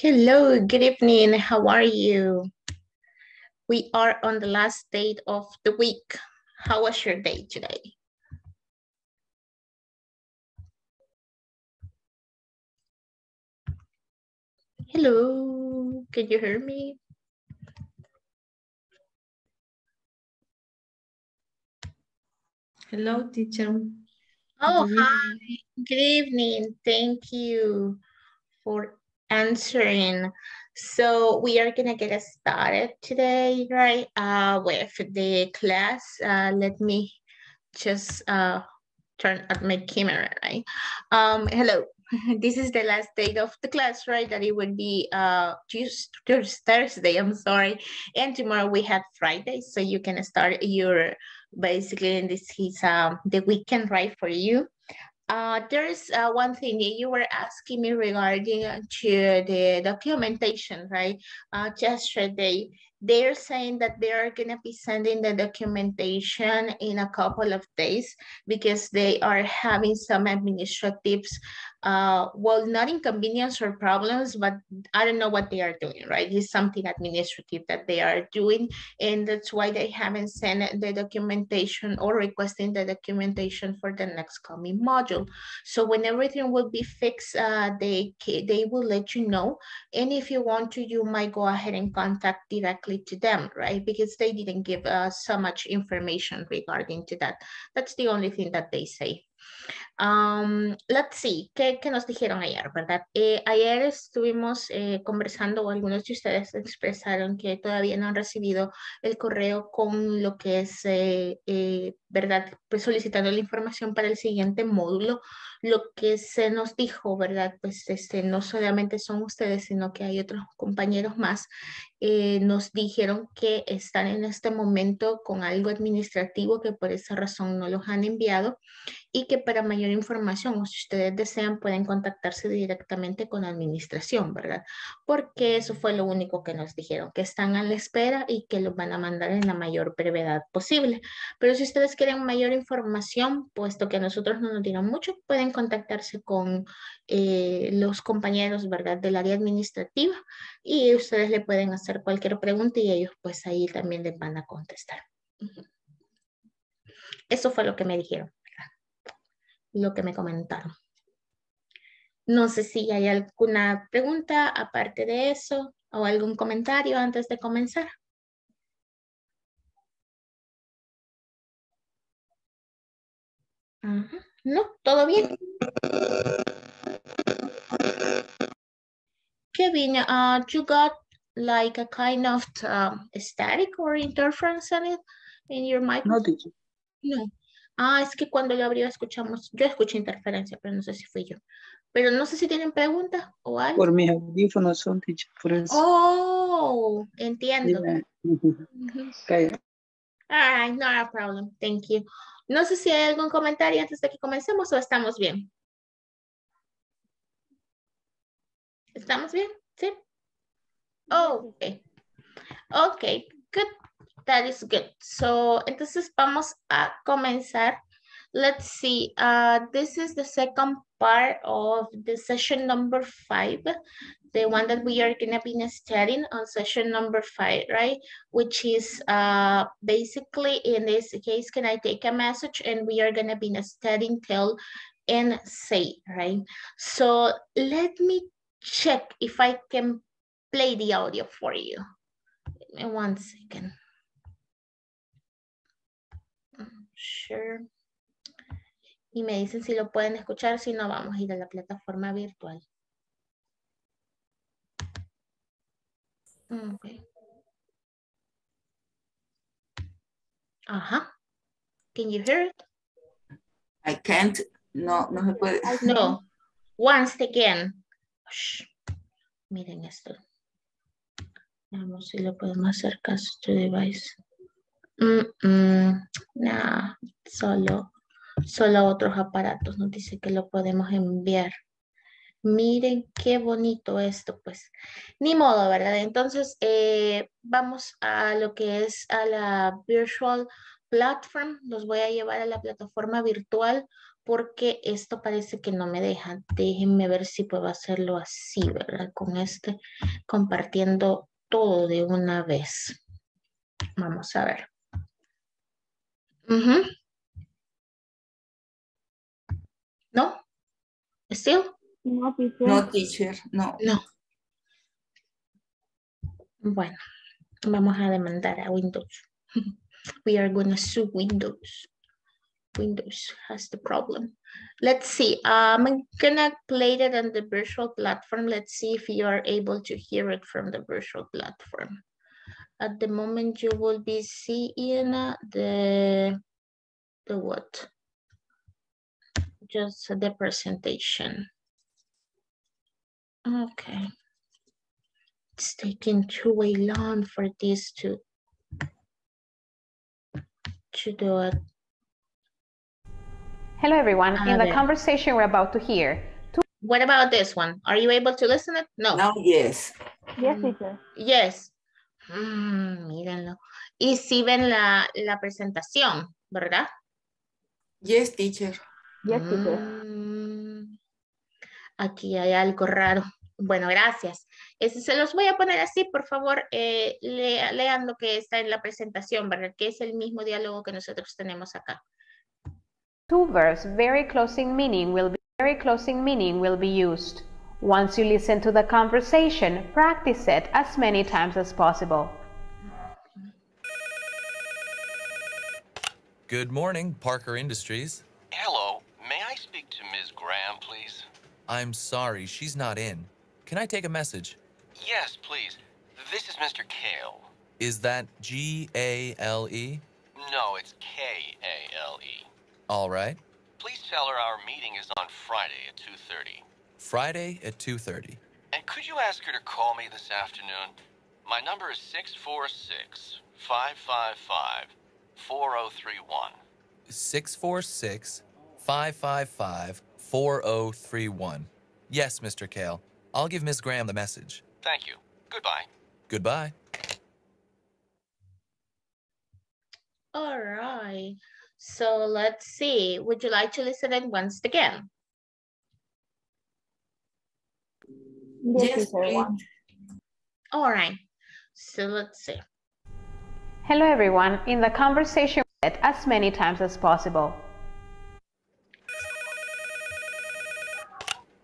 Hello, good evening. How are you? We are on the last day of the week. How was your day today? Hello, can you hear me? Hello, teacher. Oh, hi. Good evening. Thank you for answering. So we are gonna get started today, right? Uh, with the class. Uh, let me just uh, turn on my camera, right? Um, hello. This is the last day of the class, right? That it would be uh just Thursday, I'm sorry. And tomorrow we have Friday, so you can start your basically in this is um the weekend, right, for you. Uh, there's uh, one thing you were asking me regarding to the documentation, right? Uh, yesterday, they're saying that they are gonna be sending the documentation in a couple of days because they are having some administratives uh, well, not inconvenience or problems, but I don't know what they are doing, right? It's something administrative that they are doing, and that's why they haven't sent the documentation or requesting the documentation for the next coming module. So when everything will be fixed, uh, they, they will let you know. And if you want to, you might go ahead and contact directly to them, right? Because they didn't give uh, so much information regarding to that. That's the only thing that they say. Um, let's see, ¿qué, ¿qué, nos dijeron ayer, verdad? Eh, ayer estuvimos eh, conversando, algunos de ustedes expresaron que todavía no han recibido el correo con lo que es, eh, eh ¿verdad? Pues solicitando la información para el siguiente módulo. Lo que se nos dijo, ¿verdad? Pues este, no solamente son ustedes, sino que hay otros compañeros más eh, nos dijeron que están en este momento con algo administrativo que por esa razón no los han enviado y que para mayor información o si ustedes desean pueden contactarse directamente con la administración, ¿verdad? Porque eso fue lo único que nos dijeron, que están a la espera y que los van a mandar en la mayor brevedad posible. Pero si ustedes quieren mayor información, puesto que a nosotros no nos dieron mucho, pueden contactarse con eh, los compañeros, ¿verdad? Del área administrativa y ustedes le pueden hacer cualquier pregunta y ellos pues ahí también les van a contestar. Eso fue lo que me dijeron, lo que me comentaron. No sé si hay alguna pregunta aparte de eso o algún comentario antes de comenzar. No, todo bien. Kevin, uh, you got like a kind of um, static or interference in it in your microphone? No, no. Ah, es que cuando lo abrió escuchamos, yo escuché interferencia, pero no sé si fui yo. Pero no sé si tienen pregunta o algo. Por mis audífonos son, por eso. Oh, entiendo. Okay. All right, no a problem. Thank you. No sé si hay algún comentario antes de que comencemos o estamos bien. ¿Estamos bien? Sí. Oh, okay. Okay, good. That is good. So, entonces vamos a comenzar. Let's see. Uh, this is the second part of the session number five, the one that we are going to be studying on session number five, right? Which is uh, basically in this case, can I take a message? And we are going to be studying tell and say, right? So let me check if I can play the audio for you. Give me one second. Sure. Y me dicen si lo pueden escuchar, si no vamos a ir a la plataforma virtual. Okay. Ajá. Can you hear it? I can't. No, no se puede. No. Once again. Shh. Miren esto. Vamos si le podemos hacer caso a tu device. Mm nah, solo, solo otros aparatos nos dice que lo podemos enviar. Miren qué bonito esto, pues. Ni modo, ¿verdad? Entonces, eh, vamos a lo que es a la virtual platform. Los voy a llevar a la plataforma virtual porque esto parece que no me deja. Déjenme ver si puedo hacerlo así, ¿verdad? Con este, compartiendo todo de una vez. Vamos a ver. Ujú. ¿No? ¿Still? No, teacher. No, teacher, no. No. Bueno, vamos a demandar a Windows. We are gonna sue Windows. Windows has the problem. Let's see. Um, I'm gonna play it on the virtual platform. Let's see if you are able to hear it from the virtual platform. At the moment, you will be seeing uh, the the what? Just the presentation. Okay. It's taking too way long for this to to do it. Hello everyone. A In the ver. conversation we're about to hear, What about this one? Are you able to listen it? No. Now, yes. Yes, teacher. Yes. Mm, mírenlo. Y si ven la, la presentación, ¿verdad? Yes, teacher. Yes, teacher. Mm, Aquí hay algo raro. Bueno, gracias. Este, se los voy a poner así, por favor, eh, lea- lean lo que está en la presentación, ¿verdad? Que es el mismo diálogo que nosotros tenemos acá. two verbs very closing meaning will be very closing meaning will be used. Once you listen to the conversation, practice it as many times as possible. Good morning, Parker Industries. Hello, may I speak to Ms. Graham, please? I'm sorry, she's not in. Can I take a message? Yes, please. This is Mr. Kale. Is that G A L E? No, it's K A L E. All right. Please tell her our meeting is on Friday at 2:30. Friday at 2:30. And could you ask her to call me this afternoon? My number is 646 555 4031. 646 555 4031. Yes, Mr. Kale. I'll give Miss Graham the message. Thank you. Goodbye. Goodbye. All right. So let's see. Would you like to listen it once again? Yes, Yes, please. All right. So let's see. Hello everyone. In the conversation it as many times as possible.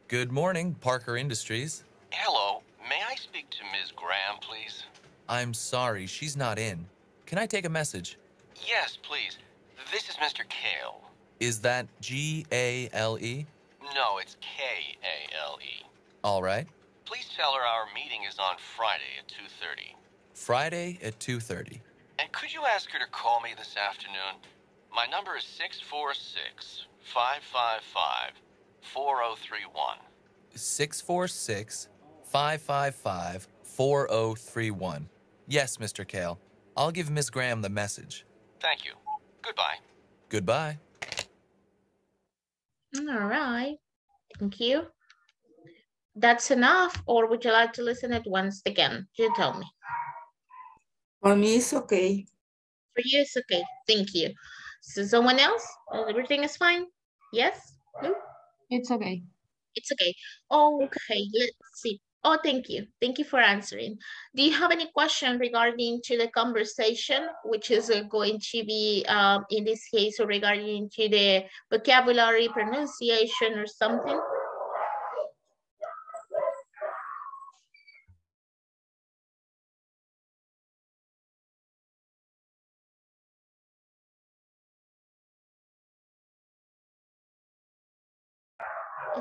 Good morning, Parker Industries. Hello, may I speak to Ms. Graham, please? I'm sorry, she's not in. Can I take a message? Yes, please. This is Mr. Kale. Is that G A L E? No, it's K A L E. All right. Please tell her our meeting is on Friday at 2:30. Friday at 2:30. And could you ask her to call me this afternoon? My number is 646 555 4031. 646 555 4031. Yes, Mr. Kale. I'll give Miss Graham the message. Thank you. Goodbye. Goodbye. All right. Thank you. That's enough, or would you like to listen it once again? You tell me. For me, it's okay. For you, it's okay. Thank you. So someone else? Everything is fine? Yes? No? It's okay. It's okay. Okay, let's see. Oh, thank you. Thank you for answering. Do you have any question regarding to the conversation, which is uh, going to be, um, in this case, regarding to the vocabulary, pronunciation, or something?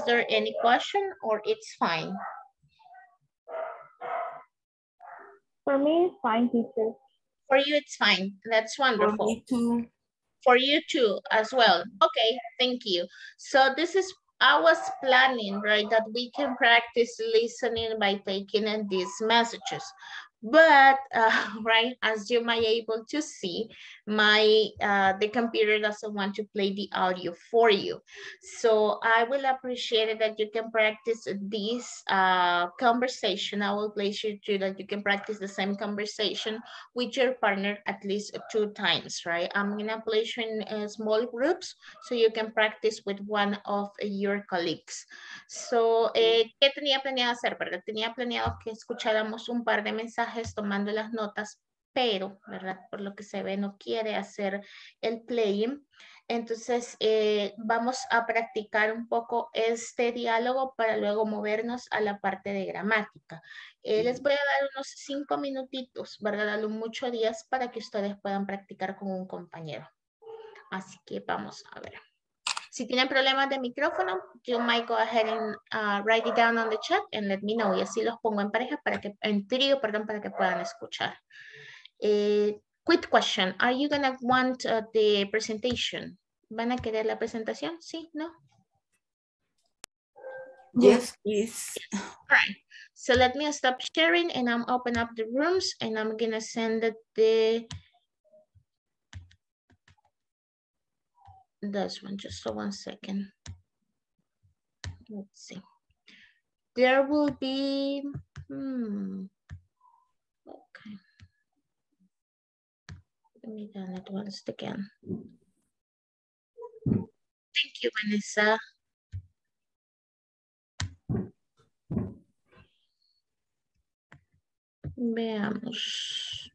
Is there any question or it's fine? For me, it's fine, teacher. For you, it's fine. That's wonderful. For me too. For you too, as well. Okay, thank you. So this is, I was planning, right, that we can practice listening by taking in these messages. But uh, right as you might able to see my uh, the computer doesn't want to play the audio for you. So i will appreciate it that you can practice this uh, conversation. I will place you to that you can practice the same conversation with your partner at least two times right? I'm gonna place you in uh, small groups so you can practice with one of your colleagues. So eh, qué tenía planeado hacer verdad? Tenía planeado que escucháramos un par de mensajes tomando las notas, pero, ¿verdad? Por lo que se ve, no quiere hacer el playing. Entonces, eh, vamos a practicar un poco este diálogo para luego movernos a la parte de gramática. Eh, les voy a dar unos cinco minutitos, ¿verdad? A lo mucho días para que ustedes puedan practicar con un compañero. Así que vamos a ver. Si tienen problemas de micrófono, you might go ahead and uh, write it down on the chat and let me know. Y así los pongo en pareja para que, en trío, perdón, para que puedan escuchar. Eh, quick question. Are you gonna want uh, the presentation? ¿Van a querer la presentación? Sí, no? Yes, please. All right. So let me stop sharing and I'm open up the rooms and I'm gonna send the this one just for one second. Let's see. There will be, hmm, okay. Let me done it once again. Thank you, Vanessa. Veamos.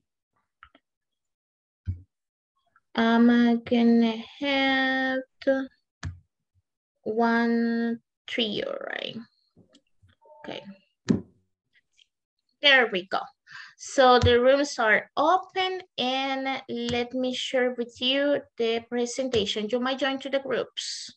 I'm gonna have one trio, right? Okay. There we go. So the rooms are open and let me share with you the presentation. You might join to the groups.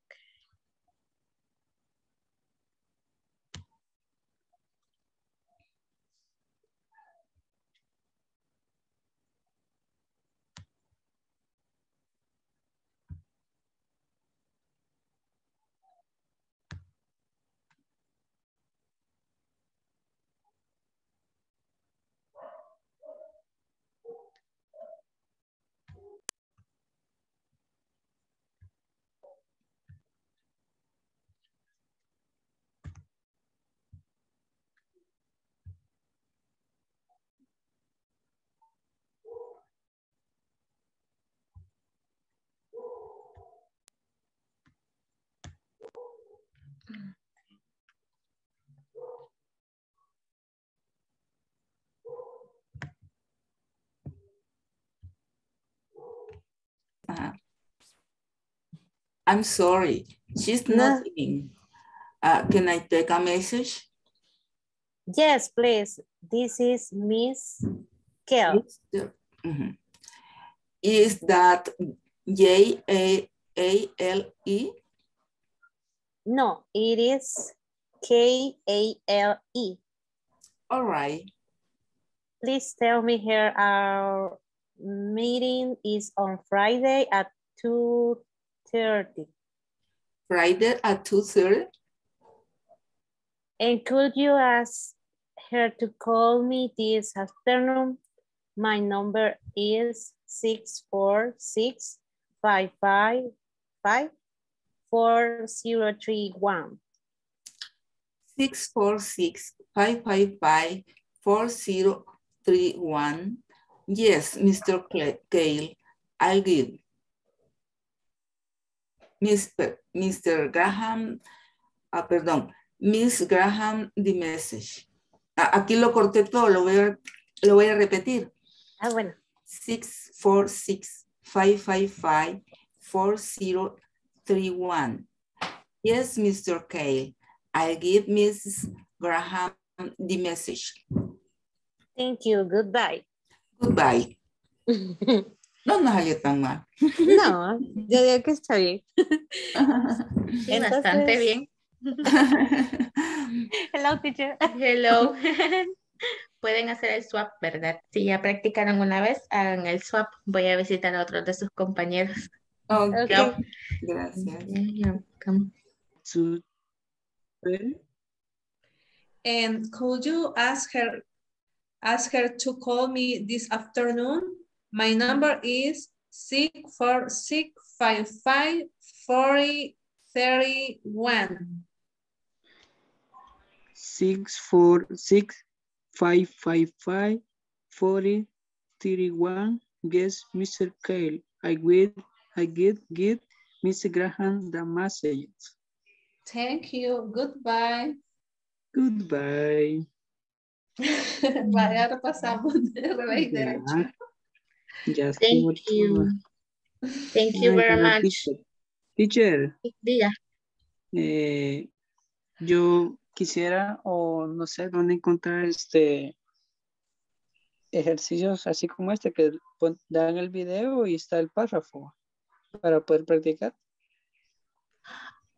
I'm sorry, she's not in. Uh, can I take a message? Yes, please. This is Miss Kel. Is mhm. Is that J A A L E? No, it is K-A-L-E. All right. Please tell me here our meeting is on Friday at 2.30. Friday at 2.30? And could you ask her to call me this afternoon? My number is 646 555 4031. 646-555-4031. Yes, Mr. Gale, I'll give. Mr. Mr. Graham, ah, perdón, Miss Graham, the message. Ah, aquí lo corté todo, lo voy a, lo voy a repetir. Ah, bueno. 646-555-4031. Yes, Mr. Kale. I'll give Miss Graham the message. Thank you. Goodbye. Goodbye. No nos salió tan mal. No, yo digo que está bien. Sí, bastante Entonces- bien. Hello, teacher. Hello. Pueden hacer el swap, ¿verdad? Si ya practicaron una vez, hagan el swap. Voy a visitar a otros de sus compañeros. Ok, Ok. gracias. You're welcome. And could you ask her ask her to call me this afternoon? My number is six four six five five forty thirty one. six four six five five five forty thirty one. Yes, Mr. Kale. I will I get get Mr. Graham the message. Thank you. Goodbye. Goodbye. Vaya, ahora pasamos de revés y derecho. Estuvo Thank you. Thank you very much. Teacher, Diga. eh, yo quisiera o no sé dónde encontrar este ejercicios así como este que dan el video y está el párrafo para poder practicar.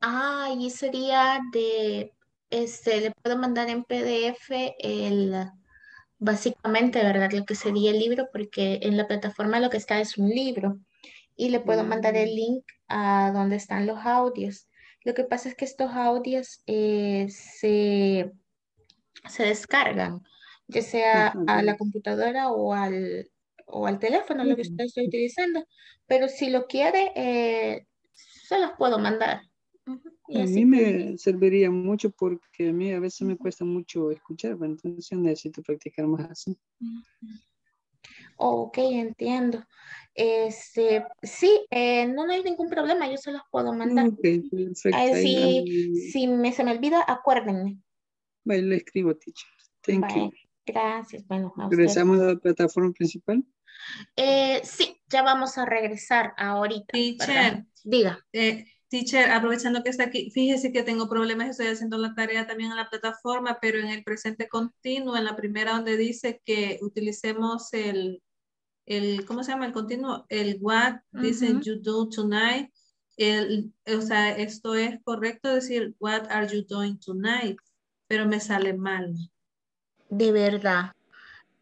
Ah, y sería de, este, le puedo mandar en PDF el, básicamente, ¿verdad? Lo que sería el libro, porque en la plataforma lo que está es un libro. Y le puedo mandar el link a donde están los audios. Lo que pasa es que estos audios eh, se, se descargan, ya sea a la computadora o al, o al teléfono, lo que usted esté utilizando. Pero si lo quiere, eh, se los puedo mandar. Y A así mí me serviría mucho porque a mí a veces me cuesta mucho escuchar, pero entonces necesito practicar más así. Ok, entiendo. Este, sí, eh, no, no hay ningún problema, yo se los puedo mandar. Ok, perfecto. Sí, ahí- si me, se me olvida, acuérdenme. ahí le escribo, teacher. Thank Bye. you. Gracias, bueno, a usted. Regresamos a la plataforma principal. Eh, sí, ya vamos a regresar ahorita, ¿verdad? Teacher, Diga. eh, teacher, aprovechando que está aquí, fíjese que tengo problemas, estoy haciendo la tarea también en la plataforma, pero en el presente continuo, en la primera donde dice que utilicemos el, el ¿cómo se llama? El continuo, el what, dice Ujú. you do tonight. El, o sea, esto es correcto decir what are you doing tonight, pero me sale mal. De verdad.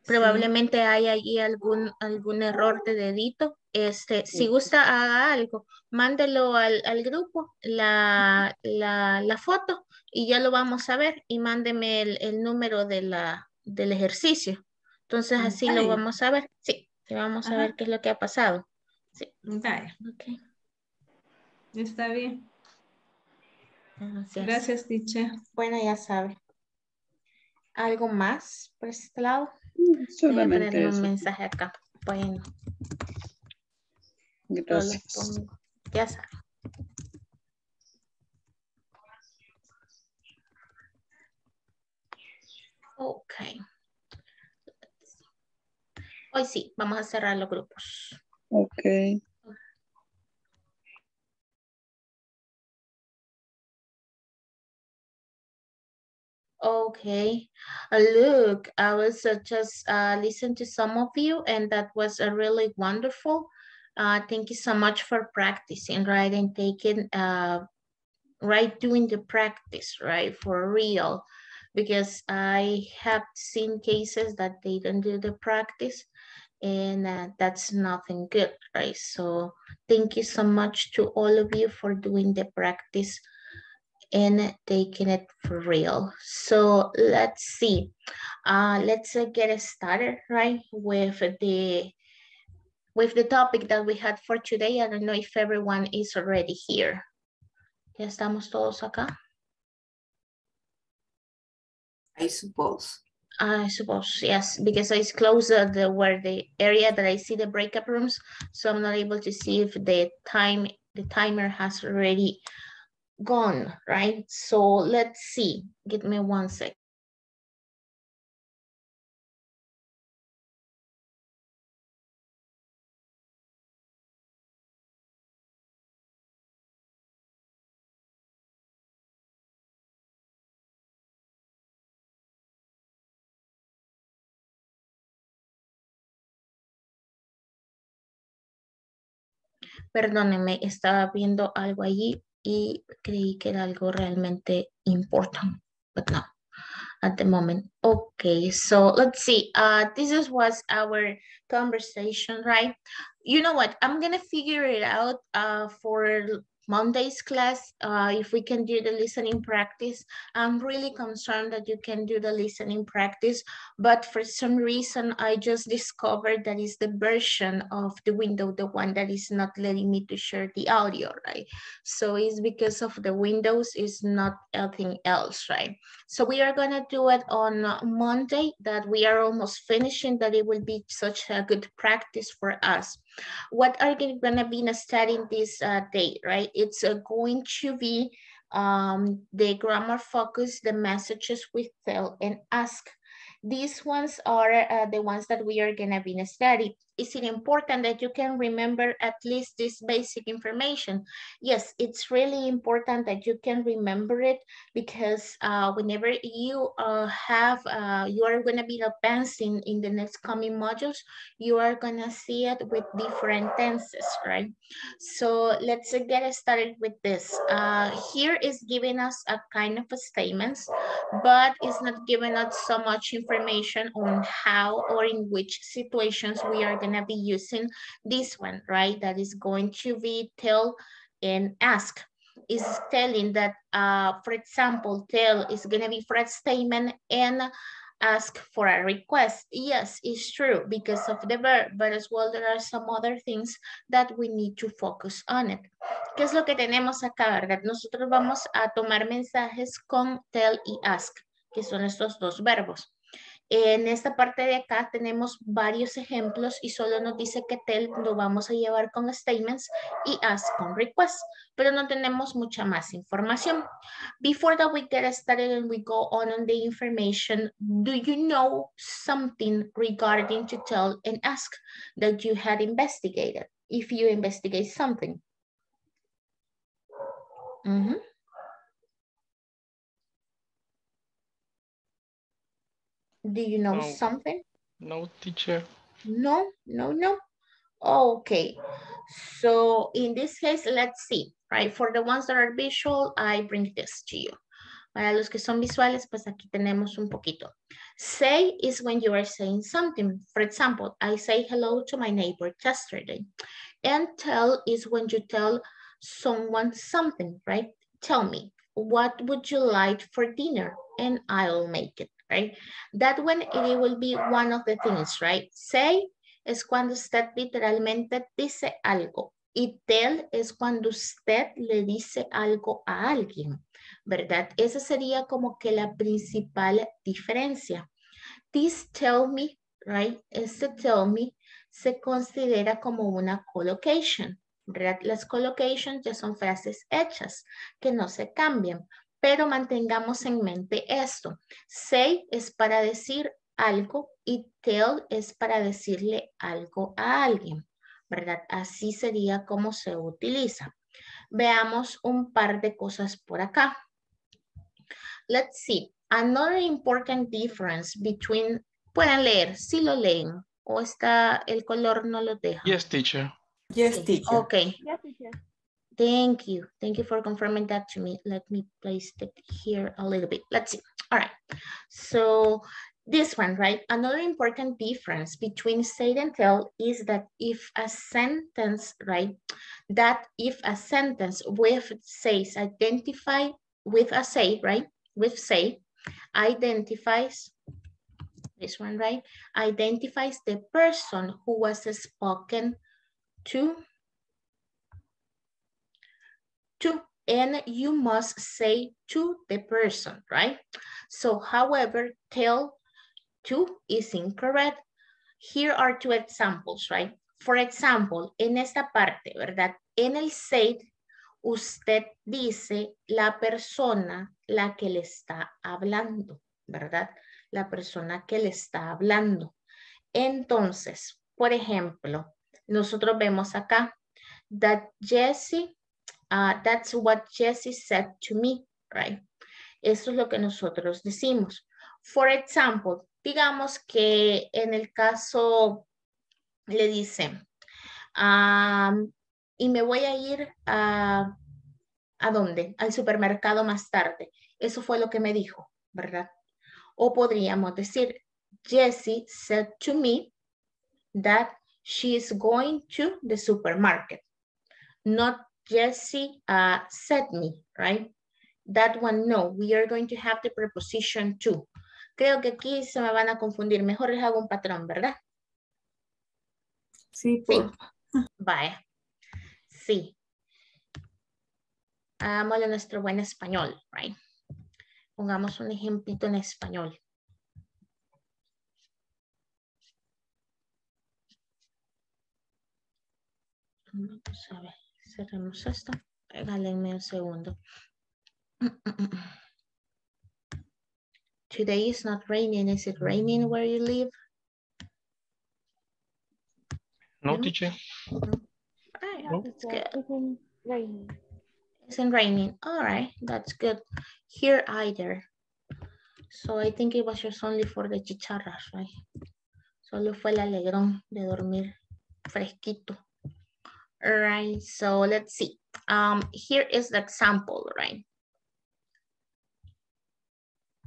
Sí. Probablemente hay allí algún, algún error de dedito. Este, si gusta, haga algo, mándelo al, al grupo, la, la, la foto, y ya lo vamos a ver. Y mándeme el, el número de la, del ejercicio. Entonces así lo vamos a ver. Sí, vamos a ver qué es lo que ha pasado. Sí, ok. está bien. Gracias. Gracias, teacher. Bueno, ya sabe. ¿Algo más por este lado? A Solamente ponerle un eso. mensaje acá. Bueno. Gracias. Ya saben. Ok. Hoy sí, vamos a cerrar los grupos. Ok. Okay. Uh, look, I was uh, just uh, listening to some of you, and that was uh, really wonderful. Uh, thank you so much for practicing, right, and taking, uh, right, doing the practice, right, for real. Because I have seen cases that they don't do the practice, and uh, that's nothing good, right? So thank you so much to all of you for doing the practice and taking it for real. So let's see. Uh, let's uh, get started, right, with the with the topic that we had for today. I don't know if everyone is already here. Ya estamos todos acá. I suppose. I suppose yes, because it's closer the where the area that I see the breakup rooms, so I'm not able to see if the time the timer has already gone, right? So let's see. Give me one sec. Perdóneme, estaba viendo algo allí y creí que era algo realmente important, but no, at the moment. Okay, so let's see. Uh, this is was our conversation, right? You know what? I'm gonna figure it out uh, for Monday's class, uh, if we can do the listening practice. I'm really concerned that you can do the listening practice, but for some reason, I just discovered that is the version of the window, the one that is not letting me to share the audio, right? So it's because of the windows, it's not anything else, right? So we are gonna do it on Monday that we are almost finishing, that it will be such a good practice for us. What are you gonna be studying this uh, day, right? It's uh, going to be um, the grammar focus, the messages we tell and ask. These ones are uh, the ones that we are gonna be studying. Is it important that you can remember at least this basic information? Yes, it's really important that you can remember it because uh, whenever you uh, have, uh, you are gonna be advancing in the next coming modules, you are gonna see it with different tenses, right? So let's get started with this. Uh, here is giving us a kind of a statements, but it's not giving us so much information on how or in which situations we are gonna be using this one, right? That is going to be tell and ask. Is telling that, uh, for example, tell is gonna be for a statement and ask for a request. Yes, it's true because of the verb, but as well there are some other things that we need to focus on it. ¿Qué es lo que tenemos acá, verdad? Nosotros vamos a tomar mensajes con tell y ask, que son estos dos verbos. En esta parte de acá tenemos varios ejemplos y solo nos dice que tell lo vamos a llevar con statements y ask con request, pero no tenemos mucha más información. Before that we get started and we go on on the information, do you know something regarding to tell and ask that you had investigated? If you investigate something. Mm -hmm. Do you know No. something? No, teacher. No, no, no. Okay, so in this case, let's see, right? For the ones that are visual, I bring this to you. Para los que son visuales, pues aquí tenemos un poquito. Say is when you are saying something. For example, I say hello to my neighbor yesterday. And tell is when you tell someone something, right? Tell me, what would you like for dinner? And I'll make it, right? That one, it will be one of the things, right? Say es cuando usted literalmente dice algo. Y tell es cuando usted le dice algo a alguien, ¿verdad? Esa sería como que la principal diferencia. This tell me, right? Este tell me se considera como una collocation, ¿verdad? Las collocations ya son frases hechas que no se cambian, pero mantengamos en mente esto. Say es para decir algo y tell es para decirle algo a alguien, ¿verdad? Así sería como se utiliza. Veamos un par de cosas por acá. Let's see. Another important difference between, pueden leer, si lo leen, o está, el color no lo deja. Yes, teacher. Yes, teacher. Okay, Yes, teacher. Thank you. Thank you for confirming that to me. Let me place it here a little bit. Let's see. All right. So this one, right? Another important difference between say and tell is that if a sentence, right? That if a sentence with says identify with a say, right? With say identifies this one, right? Identifies the person who was spoken to to and you must say to the person, right? So however, tell to is incorrect. Here are two examples, right? For example, en esta parte, ¿verdad? En el say, usted dice la persona la que le está hablando, ¿verdad? La persona que le está hablando. Entonces, por ejemplo, nosotros vemos acá that Jesse Uh, that's what Jesse said to me, right? Eso es lo que nosotros decimos. For example, digamos que en el caso le dice, um, y me voy a ir a, ¿a dónde? Al supermercado más tarde. Eso fue lo que me dijo, ¿verdad? O podríamos decir, Jessie said to me that she is going to the supermarket. Not Jessie uh, said me, right? That one, no. We are going to have the preposition to. Creo que aquí se me van a confundir. Mejor les hago un patrón, ¿verdad? Sí, por Vaya. Sí. Hagámosle nuestro buen español, right? Pongamos un ejemplito en español. Vamos a ver, cerremos esto. Regálenme un segundo. Today is not raining. Is it raining where you live? No, No. teacher. Ah, No. that's good. raining. Isn't raining. All right, that's good. Here either. So I think it was just only for the chicharras, right? Solo fue el alegrón de dormir fresquito. All right, so let's see. Um, here is the example, right?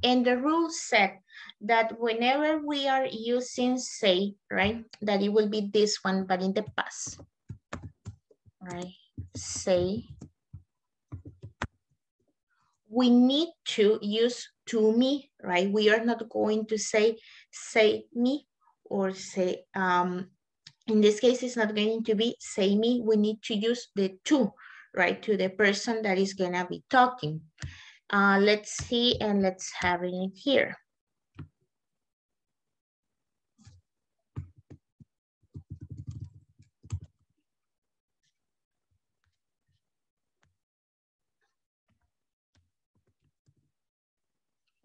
And the rule said that whenever we are using say, right, that it will be this one, but in the past, right? Say, we need to use to me, right? We are not going to say, say me or say, um, in this case, it's not going to be say me. We need to use the to, right? To the person that is gonna be talking. Uh, let's see, and let's have it here.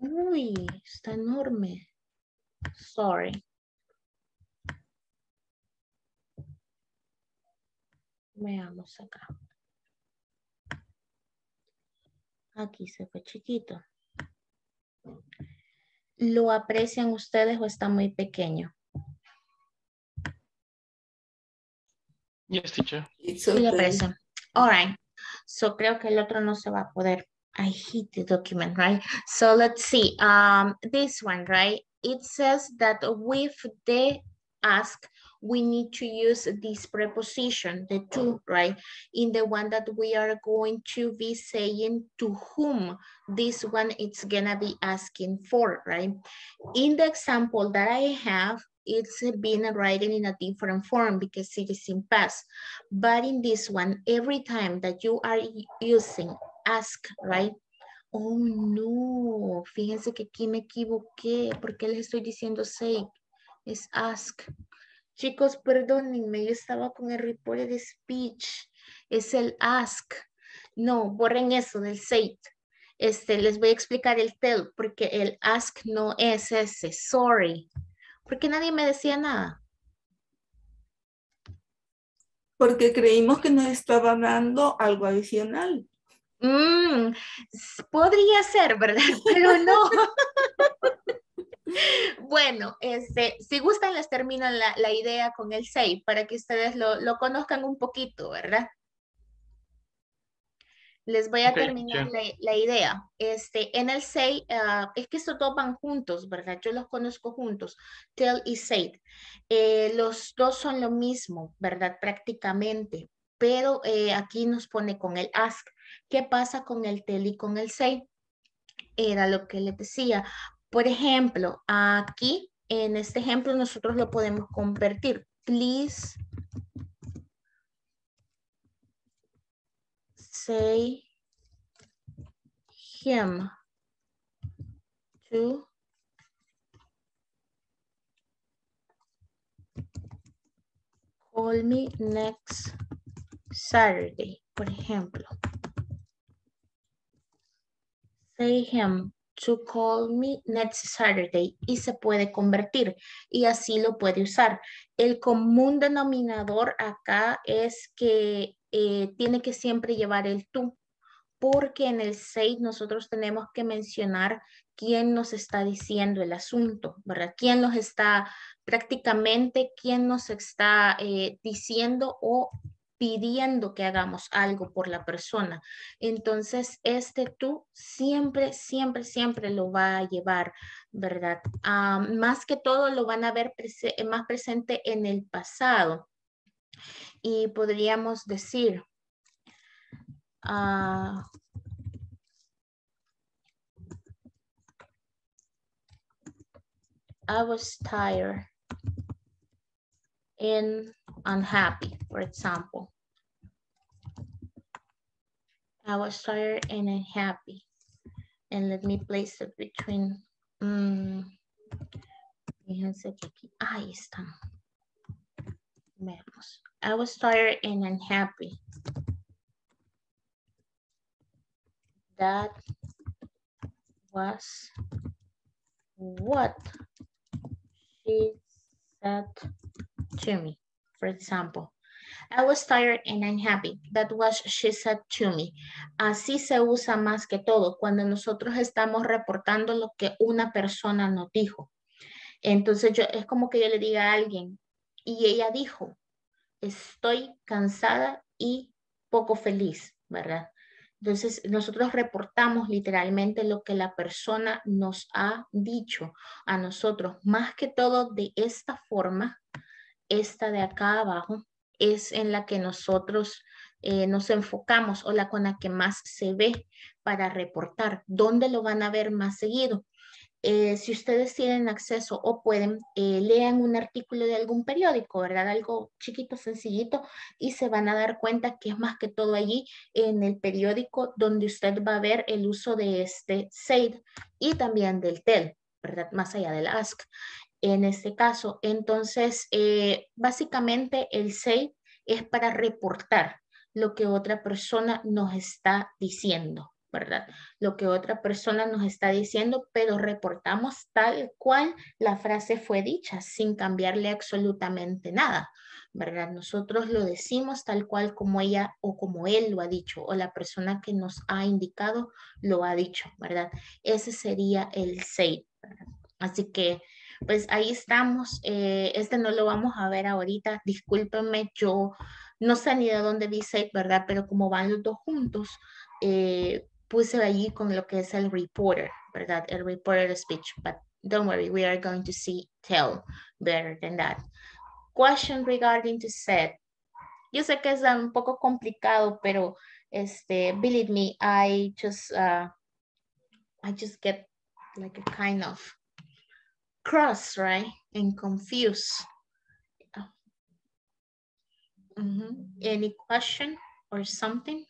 Uy, está enorme. Sorry. Veamos acá. Aquí se fue chiquito. ¿Lo aprecian ustedes o está muy pequeño? Yes, teacher. It's Sí, lo aprecian. All right. So creo que el otro no se va a poder. I hate the document, right? So let's see. Um, this one, right? It says that with the ask, we need to use this preposition, the to, right? In the one that we are going to be saying to whom this one it's gonna be asking for, right? In the example that I have, it's been written in a different form because it is in past. But in this one, every time that you are using ask, right? Oh no, fíjense que aquí me equivoqué. ¿Por qué les estoy diciendo say? Es ask. Chicos, perdónenme, yo estaba con el reported speech. Es el ask. No, borren eso del say. Este, les voy a explicar el tell, porque el ask no es ese. Sorry. Porque nadie me decía nada. Porque creímos que nos estaba dando algo adicional. Mm, podría ser, ¿verdad? Pero no. Bueno, este, si gustan les termino la, la idea con el say para que ustedes lo, lo conozcan un poquito, ¿verdad? Les voy a terminar la, la idea. Este, en el say, ah, es que estos dos van juntos, ¿verdad? Yo los conozco juntos, tell y say. Eh, los dos son lo mismo, ¿verdad? Prácticamente, pero eh, aquí nos pone con el ask. ¿Qué pasa con el tell y con el say? Era lo que les decía. Por ejemplo, aquí en este ejemplo nosotros lo podemos convertir. Please say him to call me next Saturday, por ejemplo. Say him to call me next Saturday y se puede convertir y así lo puede usar. El común denominador acá es que eh, tiene que siempre llevar el tú porque en el say nosotros tenemos que mencionar quién nos está diciendo el asunto, ¿verdad? ¿Quién nos está prácticamente, quién nos está eh, diciendo o pidiendo que hagamos algo por la persona. Entonces, este tú siempre, siempre, siempre lo va a llevar, ¿verdad? Ah, más que todo lo van a ver más presente en el pasado. Y podríamos decir, ah, I was tired and unhappy, for example. I was tired and unhappy. And let me place it between, um. I was tired and unhappy. That was what she said to me. For example, I was tired and unhappy. That was she said to me. Así se usa más que todo cuando nosotros estamos reportando lo que una persona nos dijo. Entonces yo es como que yo le diga a alguien y ella dijo, estoy cansada y poco feliz, ¿verdad? Entonces, nosotros reportamos literalmente lo que la persona nos ha dicho a nosotros. Más que todo de esta forma, esta de acá abajo, es en la que nosotros eh, nos enfocamos o la con la que más se ve para reportar. ¿Dónde lo van a ver más seguido? Eh, si ustedes tienen acceso o pueden, eh, lean un artículo de algún periódico, ¿verdad? Algo chiquito, sencillito, y se van a dar cuenta que es más que todo allí en el periódico donde usted va a ver el uso de este SAID y también del TEL, ¿verdad? Más allá del ASK. En este caso, entonces, eh, básicamente el SAID es para reportar lo que otra persona nos está diciendo, ¿verdad? Lo que otra persona nos está diciendo, pero reportamos tal cual la frase fue dicha, sin cambiarle absolutamente nada, ¿verdad? Nosotros lo decimos tal cual como ella o como él lo ha dicho, o la persona que nos ha indicado lo ha dicho, ¿verdad? Ese sería el say, Así que, pues ahí estamos. Eh, este no lo vamos a ver ahorita. Discúlpenme, yo no sé ni de dónde dice, ¿verdad? Pero como van los dos juntos, eh, puse allí con lo que es el reporter, ¿verdad? El reporter speech, but don't worry, we are going to see tell better than that. Question regarding to said. Yo sé que es un poco complicado, pero este, believe me, I just, uh, I just get like a kind of cross, right? And confused. Mm -hmm. Any question or something?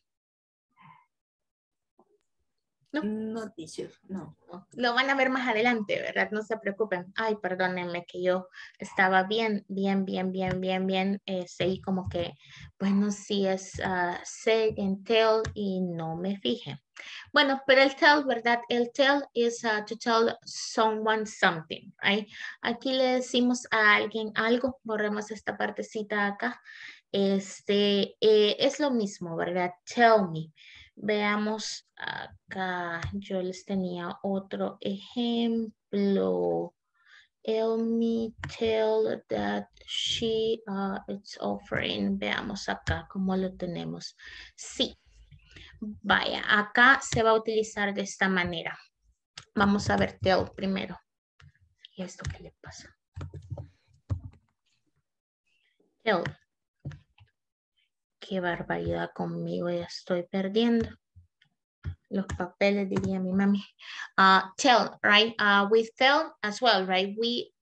No. No, teacher, no. Lo van a ver más adelante, ¿verdad? No se preocupen. Ay, perdónenme que yo estaba bien, bien, bien, bien, bien, bien. Eh, seguí como que, bueno, sí es uh, say and tell y no me fijé. Bueno, pero el tell, ¿verdad? El tell is uh, to tell someone something, right? Aquí le decimos a alguien algo, borremos esta partecita acá. Este, eh, es lo mismo, ¿verdad? Tell me. Veamos acá, yo les tenía otro ejemplo. me tell that she uh, is offering. Veamos acá cómo lo tenemos. Sí. Vaya, acá se va a utilizar de esta manera. Vamos a ver tell primero. ¿Y esto qué le pasa? Tell qué barbaridad conmigo, ya estoy perdiendo. Los papeles, diría mi mami. Uh, tell, right? Uh, we tell as well, right? We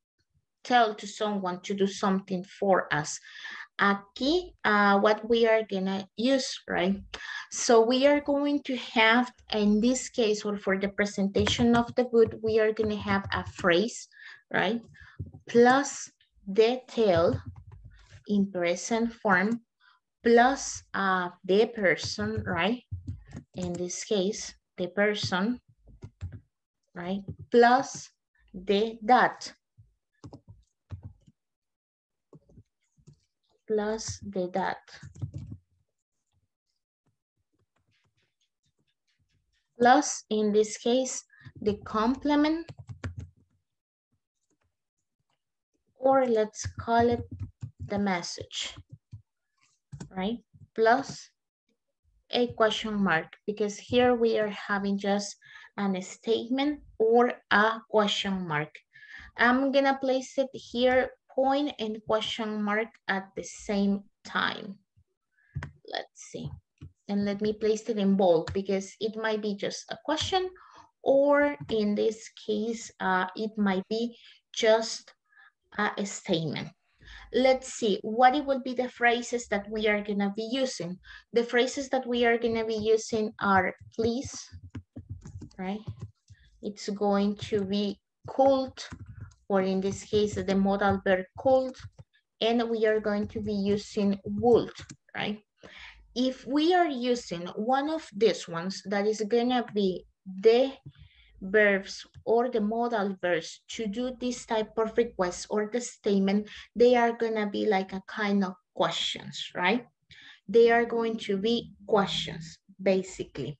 tell to someone to do something for us. Aquí, uh, what we are gonna use, right? So we are going to have, in this case, or for the presentation of the book, we are gonna have a phrase, right? Plus the tell in present form plus uh, the person, right? In this case, the person, right? Plus the that. Plus the that. Plus, in this case, the complement, or let's call it the message right? plus a question mark because here we are having just an statement or a question mark. I'm gonna place it here, point and question mark at the same time. Let's see. And let me place it in bold because it might be just a question or in this case, uh, it might be just a statement. Let's see, what it will be the phrases that we are gonna be using. The phrases that we are gonna be using are please, right? It's going to be could, or in this case, the modal verb could, and we are going to be using would, right? If we are using one of these ones that is gonna be the verbs or the modal verbs to do this type of request or the statement, they are gonna be like a kind of questions, right? They are going to be questions, basically.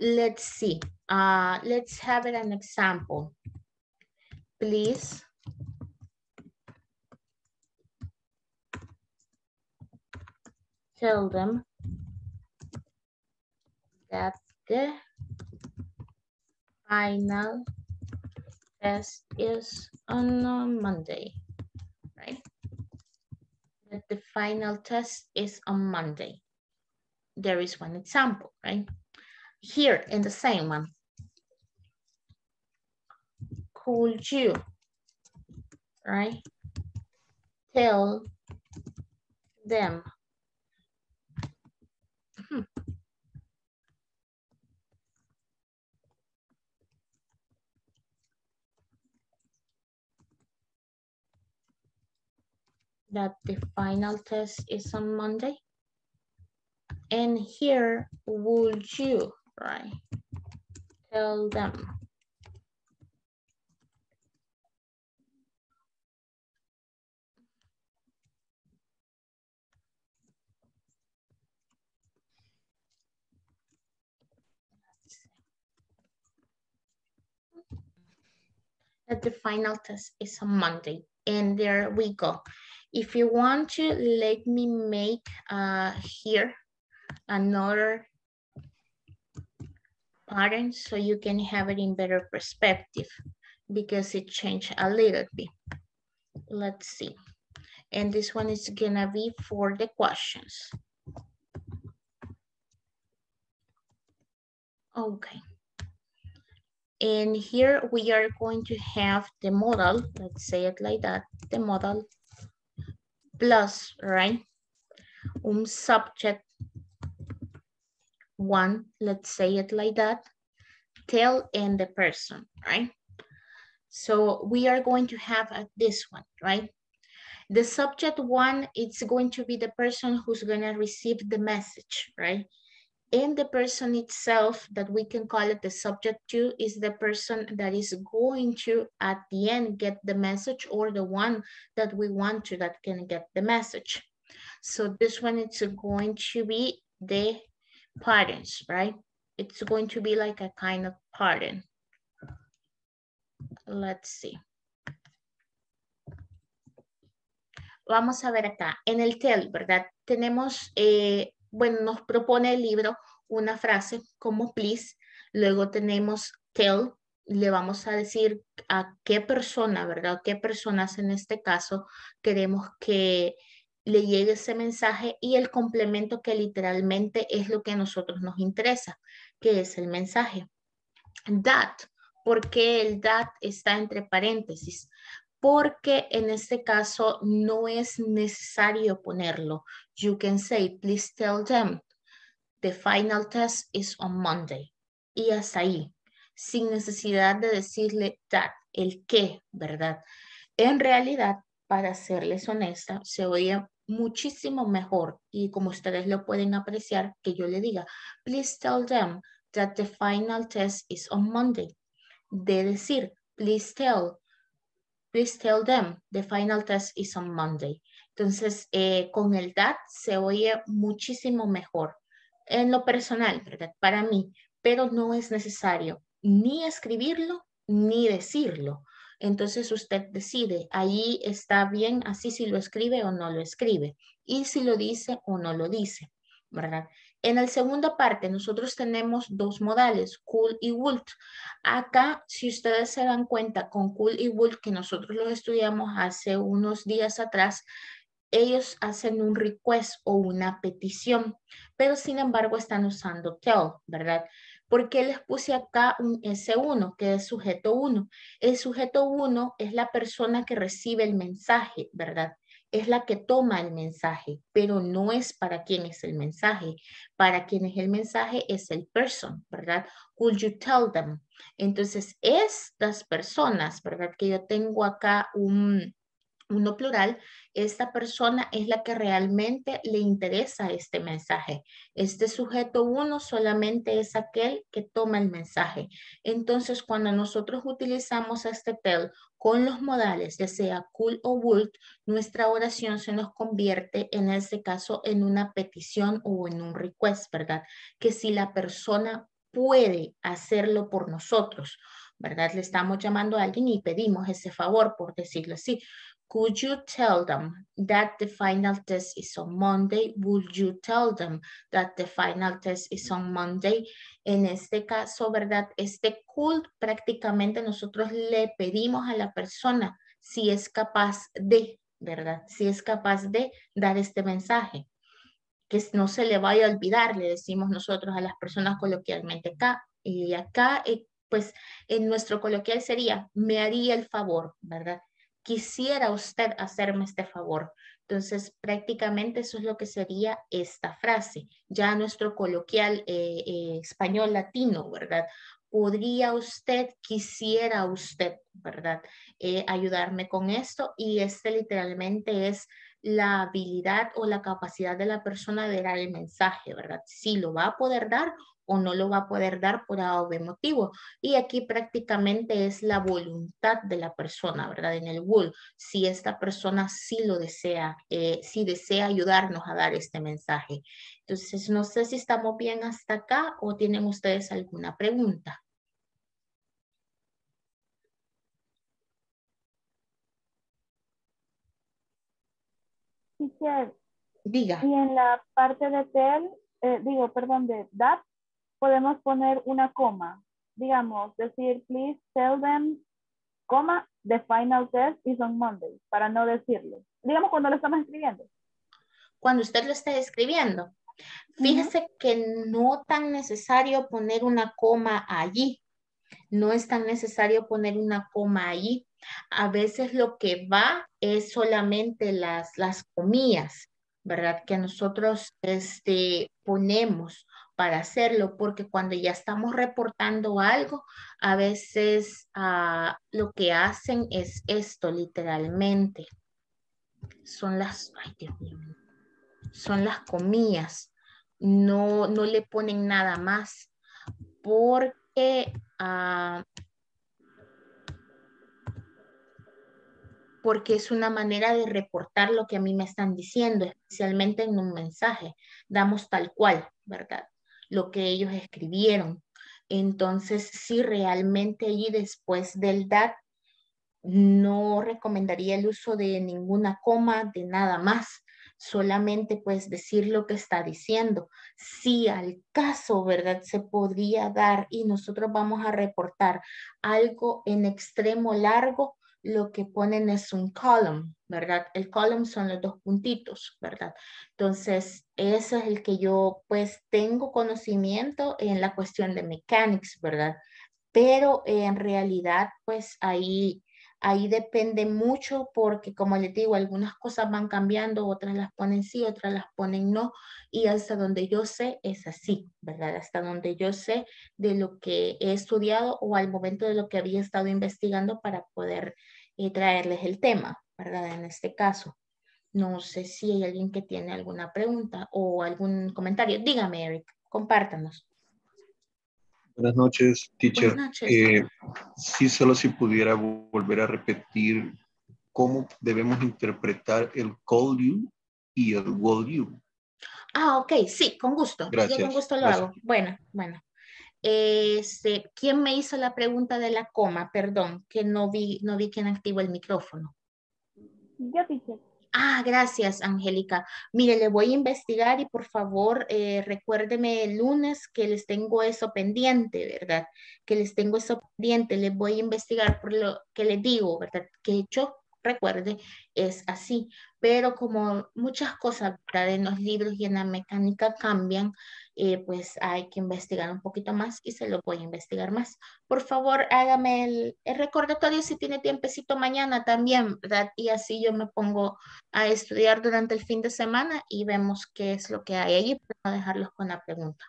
Let's see, uh, let's have it an example. Please. Tell them that the final test is on Monday, right? That the final test is on Monday. There is one example, right? Here in the same one. Could you, right? Tell them. Hmm. That the final test is on Monday. And here, would you, right, tell them that the final test is on Monday. And there we go. If you want to, let me make uh, here another pattern so you can have it in better perspective because it changed a little bit. Let's see. And this one is gonna be for the questions. Okay. And here we are going to have the model, let's say it like that, the modal plus, right? Um subject one, let's say it like that, tell and the person, right? So we are going to have uh, this one, right? The subject one, it's going to be the person who's gonna receive the message, right? And the person itself that we can call it the subject to is the person that is going to at the end get the message or the one that we want to that can get the message. So this one it's going to be the parents, right? It's going to be like a kind of pardon. Let's see. Vamos a ver acá, en el tell, ¿verdad? Tenemos eh, bueno, nos propone el libro una frase como please, luego tenemos tell, le vamos a decir a qué persona, ¿verdad? ¿Qué personas en este caso queremos que le llegue ese mensaje y el complemento que literalmente es lo que a nosotros nos interesa, que es el mensaje. That, ¿por qué el that está entre paréntesis? porque en este caso no es necesario ponerlo. You can say, please tell them the final test is on Monday. Y hasta ahí, sin necesidad de decirle that, el qué, ¿verdad? En realidad, para serles honesta, se oye muchísimo mejor y como ustedes lo pueden apreciar, que yo le diga, please tell them that the final test is on Monday. De decir, please tell please tell them the final test is on Monday. Entonces, eh, con el that se oye muchísimo mejor en lo personal, ¿verdad? Para mí, pero no es necesario ni escribirlo ni decirlo. Entonces usted decide, ahí está bien así si lo escribe o no lo escribe y si lo dice o no lo dice. ¿verdad? En la segunda parte, nosotros tenemos dos modales, cool y would. Acá, si ustedes se dan cuenta, con cool y would, que nosotros los estudiamos hace unos días atrás, ellos hacen un request o una petición, pero sin embargo están usando tell, ¿verdad? ¿Por qué les puse acá un S1, que es sujeto 1? El sujeto 1 es la persona que recibe el mensaje, ¿verdad? Es la que toma el mensaje, pero no es para quién es el mensaje. Para quien es el mensaje es el person, ¿verdad? Could you tell them? Entonces, estas personas, ¿verdad? Que yo tengo acá un, uno plural, esta persona es la que realmente le interesa este mensaje. Este sujeto uno solamente es aquel que toma el mensaje. Entonces, cuando nosotros utilizamos este tell con los modales, ya sea cool o would, nuestra oración se nos convierte en este caso en una petición o en un request, ¿verdad? Que si la persona puede hacerlo por nosotros, ¿verdad? Le estamos llamando a alguien y pedimos ese favor, por decirlo así. Could you tell them that the final test is on Monday? Would you tell them that the final test is on Monday? En este caso, ¿verdad? Este could prácticamente nosotros le pedimos a la persona si es capaz de, ¿verdad? Si es capaz de dar este mensaje. Que no se le vaya a olvidar, le decimos nosotros a las personas coloquialmente acá. Y acá, eh, pues en nuestro coloquial sería, me haría el favor, ¿verdad? Quisiera usted hacerme este favor. Entonces, prácticamente eso es lo que sería esta frase. Ya nuestro coloquial eh, eh, español latino, ¿verdad? ¿Podría usted, quisiera usted, ¿verdad? Eh, ayudarme con esto. Y este literalmente es la habilidad o la capacidad de la persona de dar el mensaje, ¿verdad? Si lo va a poder dar o no lo va a poder dar por algo motivo. Y aquí prácticamente es la voluntad de la persona, ¿verdad? En el will, si esta persona sí lo desea, eh, si desea ayudarnos a dar este mensaje. Entonces, no sé si estamos bien hasta acá o tienen ustedes alguna pregunta. Diga. Y en la parte de tel, eh, digo, perdón, de that, podemos poner una coma. Digamos, decir, please tell them, coma, the final test is on Monday, para no decirlo. Digamos cuando lo estamos escribiendo. Cuando usted lo está escribiendo. Fíjese que no tan necesario poner una coma allí. No es tan necesario poner una coma allí. A veces lo que va es solamente las, las comillas, ¿verdad? Que nosotros este, ponemos para hacerlo, porque cuando ya estamos reportando algo, a veces ah, lo que hacen es esto literalmente. Son las, son las comillas. No, no le ponen nada más porque ah, porque es una manera de reportar lo que a mí me están diciendo, especialmente en un mensaje. Damos tal cual, ¿verdad? Lo que ellos escribieron. Entonces, si realmente allí después del DAT, no recomendaría el uso de ninguna coma, de nada más, solamente pues decir lo que está diciendo. Si al caso, ¿verdad? Se podría dar y nosotros vamos a reportar algo en extremo largo, lo que ponen es un column, ¿verdad? El column son los dos puntitos, ¿verdad? Entonces, eso es el que yo pues tengo conocimiento en la cuestión de mechanics, ¿verdad? Pero en realidad pues ahí, ahí depende mucho porque como les digo, algunas cosas van cambiando, otras las ponen sí, otras las ponen no, y hasta donde yo sé es así, ¿verdad? Hasta donde yo sé de lo que he estudiado o al momento de lo que había estado investigando para poder y traerles el tema, ¿verdad? En este caso. No sé si hay alguien que tiene alguna pregunta o algún comentario. Dígame, Eric, compártanos. Buenas noches, teacher. Buenas noches. Eh, sí, solo si pudiera volver a repetir cómo debemos interpretar el call you y el will you. Ah, ok, sí, con gusto. Gracias. Yo con gusto lo hago. Bueno, bueno. Este, ¿Quién me hizo la pregunta de la coma? Perdón, que no vi, no vi quién activó el micrófono. Yo, dije. Ah, gracias, Angélica. Mire, le voy a investigar y por favor eh, recuérdeme el lunes que les tengo eso pendiente, ¿verdad? Que les tengo eso pendiente. Les voy a investigar por lo que les digo, ¿verdad? Que hecho, recuerde, es así. Pero como muchas cosas ¿verdad? en los libros y en la mecánica cambian, eh, pues hay que investigar un poquito más y se lo voy a investigar más. Por favor, hágame el, recordatorio si tiene tiempecito mañana también, ¿verdad? Y así yo me pongo a estudiar durante el fin de semana y vemos qué es lo que hay allí para dejarlos con la pregunta.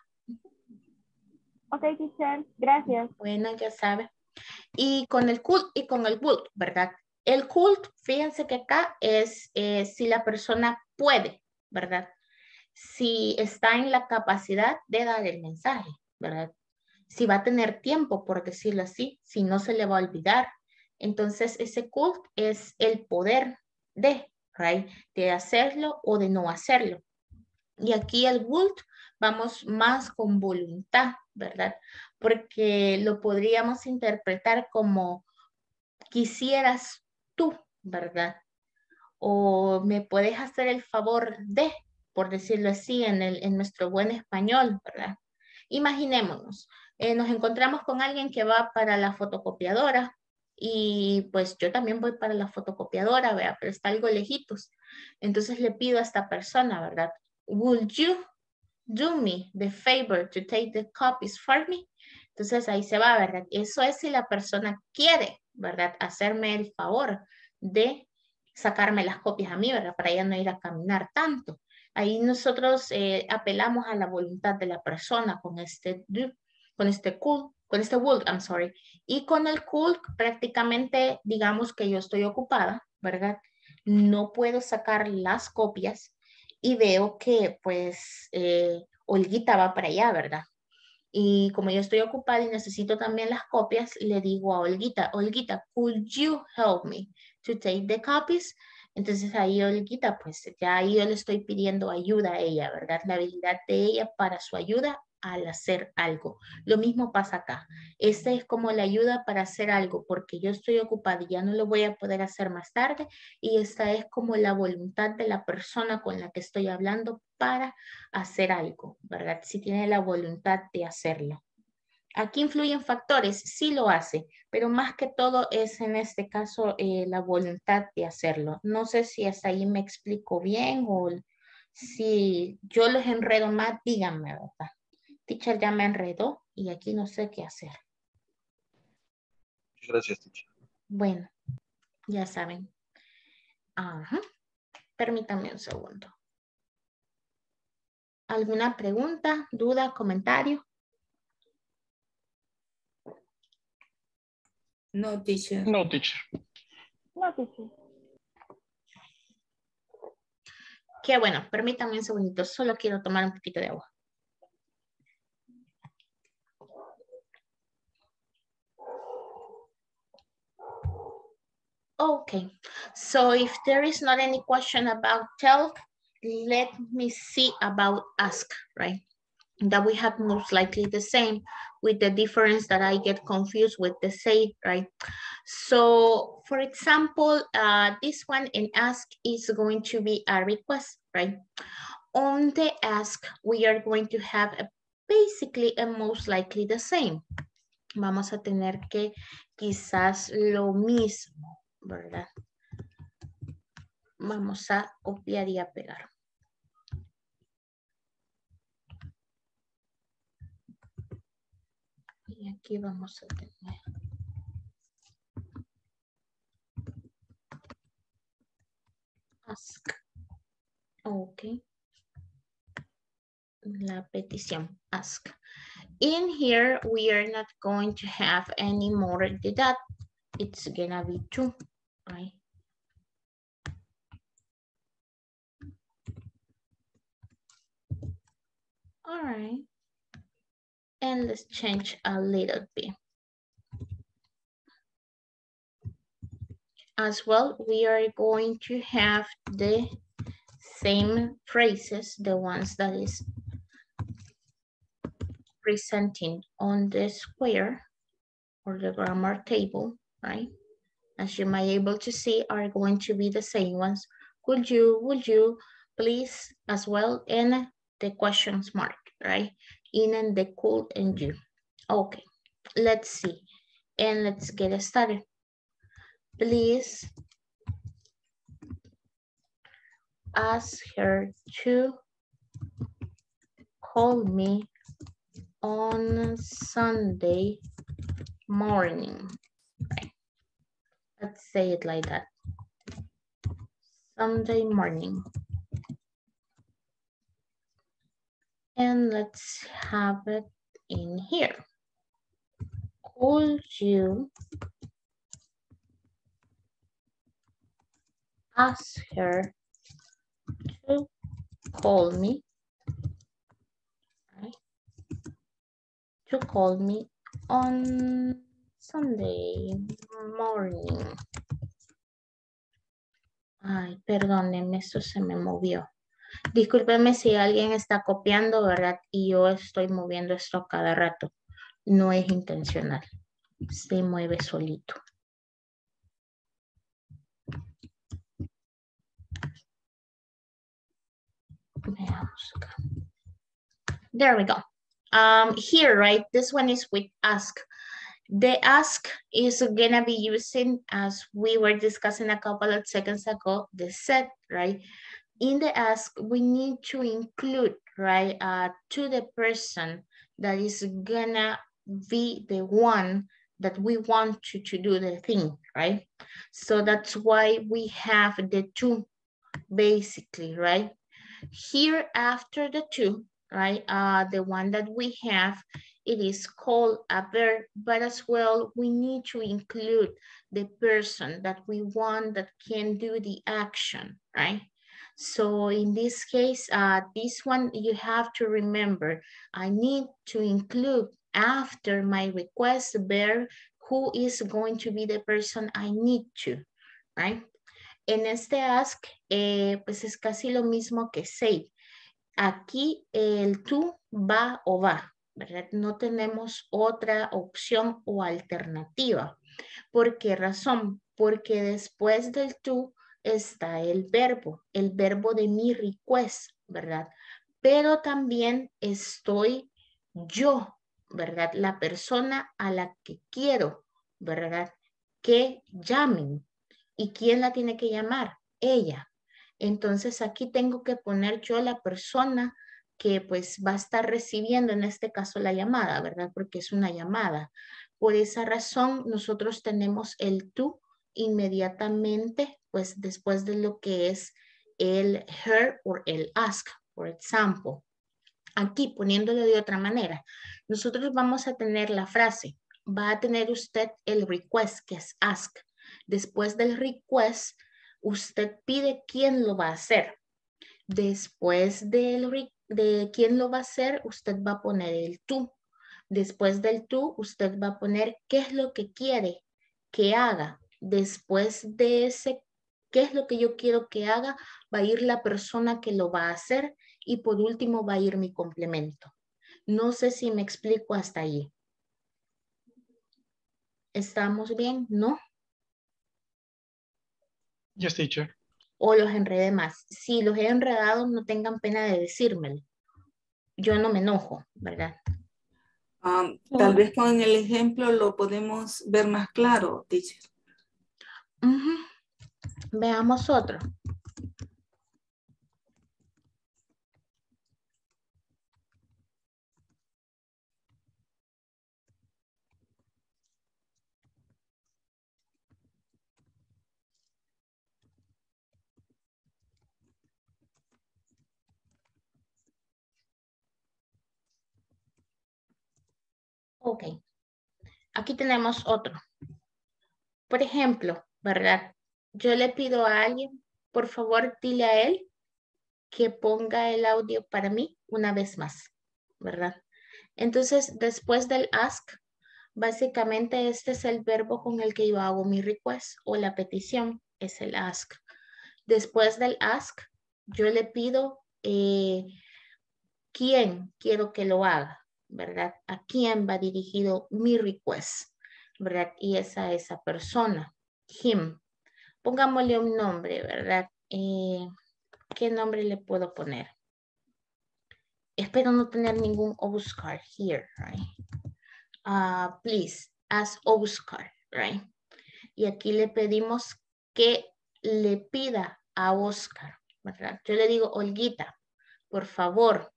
Ok, teacher, gracias. Bueno, ya sabe. Y con el cult y con el boot, ¿verdad? El cult, fíjense que acá es eh, si la persona puede, ¿verdad? si está en la capacidad de dar el mensaje, ¿verdad? Si va a tener tiempo, por decirlo así, si no se le va a olvidar. Entonces, ese cult es el poder de, right? De hacerlo o de no hacerlo. Y aquí el cult vamos más con voluntad, ¿verdad? Porque lo podríamos interpretar como quisieras tú, ¿verdad? O me puedes hacer el favor de, por decirlo así, en, el, en nuestro buen español, ¿verdad? Imaginémonos, eh, nos encontramos con alguien que va para la fotocopiadora y pues yo también voy para la fotocopiadora, ¿verdad? Pero está algo lejitos. Entonces le pido a esta persona, ¿verdad? Would you do me the favor to take the copies for me? Entonces ahí se va, ¿verdad? Eso es si la persona quiere, ¿verdad? Hacerme el favor de sacarme las copias a mí, ¿verdad? Para ya no ir a caminar tanto. Ahí nosotros eh, apelamos a la voluntad de la persona con este con este cool, con este would, I'm sorry. Y con el cool prácticamente digamos que yo estoy ocupada, ¿verdad? No puedo sacar las copias y veo que pues eh, Olguita va para allá, ¿verdad? Y como yo estoy ocupada y necesito también las copias, le digo a Olguita, Olguita, could you help me to take the copies? Entonces ahí Olguita, pues ya ahí yo le estoy pidiendo ayuda a ella, ¿verdad? La habilidad de ella para su ayuda al hacer algo. Lo mismo pasa acá. Esta es como la ayuda para hacer algo porque yo estoy ocupada y ya no lo voy a poder hacer más tarde. Y esta es como la voluntad de la persona con la que estoy hablando para hacer algo, ¿verdad? Si tiene la voluntad de hacerlo. Aquí influyen factores, sí lo hace, pero más que todo es en este caso eh, la voluntad de hacerlo. No sé si hasta ahí me explico bien o si yo les enredo más, díganme, ¿verdad? Teacher ya me enredó y aquí no sé qué hacer. Gracias, teacher. Bueno, ya saben. Ajá. Permítanme un segundo. ¿Alguna pregunta, duda, comentario? No, teacher. No, teacher. No, teacher. Qué bueno, permítanme un segundito, solo quiero tomar un poquito de agua. Okay, so if there is not any question about tell, let me see about ask, right? that we have most likely the same with the difference that I get confused with the say, right? So for example, uh, this one in ask is going to be a request, right? On the ask, we are going to have a, basically and most likely the same. Vamos a tener que quizás lo mismo, ¿verdad? Vamos a copiar y a pegar. Aquí vamos a tener. Ask. Ok. La petición, ask. In here, we are not going to have any more than that. It's gonna be two, right? All right and let's change a little bit. As well, we are going to have the same phrases, the ones that is presenting on the square or the grammar table, right? As you might able to see, are going to be the same ones could you, would you, please, as well, and the questions mark, right? In and the could and you. Okay, let's see. And let's get started. Please ask her to call me on Sunday morning. Let's say it like that. Sunday morning. And let's have it in here. Could you ask her to call me to call me on Sunday morning. Ay, perdónenme, esto se me movió. Discúlpenme si alguien está copiando, ¿verdad? Y yo estoy moviendo esto cada rato. No es intencional. Se mueve solito. There we go. Um, here, right, this one is with ask. The ask is gonna be using, as we were discussing a couple of seconds ago, the set, right? In the ask, we need to include, right, uh, to the person that is gonna be the one that we want to, to do the thing, right? So that's why we have the two, basically, right? Here after the two, right, uh, the one that we have, it is called a verb, but as well, we need to include the person that we want that can do the action, right? So in this case, uh, this one you have to remember, I need to include after my request verb who is going to be the person I need to, right? En este ask, eh, pues es casi lo mismo que say. Aquí el tú va o va, ¿verdad? No tenemos otra opción o alternativa. ¿Por qué razón? Porque después del tú está el verbo, el verbo de mi request, ¿verdad? Pero también estoy yo, ¿verdad? La persona a la que quiero, ¿verdad? Que llamen. ¿Y quién la tiene que llamar? Ella. Entonces aquí tengo que poner yo la persona que pues va a estar recibiendo en este caso la llamada, ¿verdad? Porque es una llamada. Por esa razón nosotros tenemos el tú inmediatamente pues después de lo que es el her o el ask, por ejemplo. Aquí poniéndolo de otra manera, nosotros vamos a tener la frase, va a tener usted el request que es ask. Después del request, usted pide quién lo va a hacer. Después del, de quién lo va a hacer, usted va a poner el tú. Después del tú, usted va a poner qué es lo que quiere que haga. Después de ese, qué es lo que yo quiero que haga, va a ir la persona que lo va a hacer y por último va a ir mi complemento. No sé si me explico hasta allí. ¿Estamos bien? ¿No? Yes, teacher. O los enredé más. Si los he enredado, no tengan pena de decírmelo. Yo no me enojo, ¿verdad? Um, tal vez con el ejemplo lo podemos ver más claro, teacher. Veamos otro. Ok. Aquí tenemos otro. Por ejemplo, ¿verdad? Yo le pido a alguien, por favor, dile a él que ponga el audio para mí una vez más, ¿verdad? Entonces, después del ask, básicamente este es el verbo con el que yo hago mi request o la petición, es el ask. Después del ask, yo le pido eh, quién quiero que lo haga, ¿verdad? ¿A quién va dirigido mi request? ¿Verdad? Y esa esa persona, him. Pongámosle un nombre, ¿verdad? eh, ¿qué nombre le puedo poner? Espero no tener ningún Oscar here, right? Uh, please, ask Oscar, right? Y aquí le pedimos que le pida a Oscar, ¿verdad? Yo le digo, Olguita, por favor,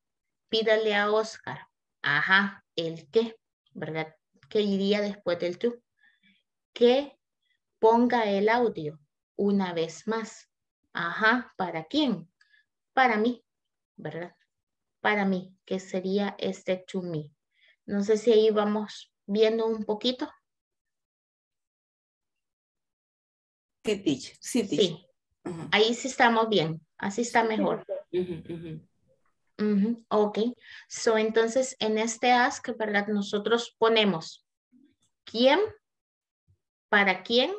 pídale a Oscar. Ajá, ¿el qué? ¿Verdad? ¿Qué iría después del tú? Que ponga el audio una vez más. Ajá, ¿para quién? Para mí, ¿verdad? Para mí, que sería este to me. No sé si ahí vamos viendo un poquito. Sí, Sí, sí. Ahí sí estamos bien. Así está mejor. Ok. So, entonces, en este ask, ¿verdad? Nosotros ponemos quién, para quién